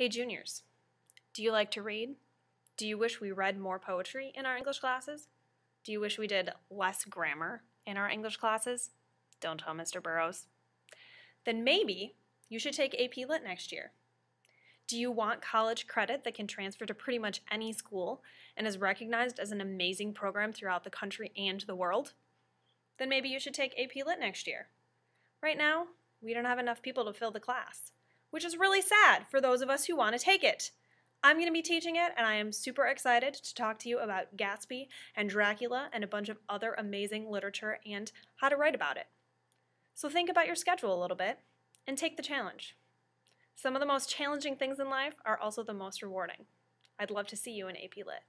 Hey, juniors, do you like to read? Do you wish we read more poetry in our English classes? Do you wish we did less grammar in our English classes? Don't tell Mr. Burrows. Then maybe you should take AP Lit next year. Do you want college credit that can transfer to pretty much any school and is recognized as an amazing program throughout the country and the world? Then maybe you should take AP Lit next year. Right now, we don't have enough people to fill the class, which is really sad for those of us who want to take it. I'm going to be teaching it, and I am super excited to talk to you about Gatsby and Dracula and a bunch of other amazing literature and how to write about it. So think about your schedule a little bit and take the challenge. Some of the most challenging things in life are also the most rewarding. I'd love to see you in AP Lit.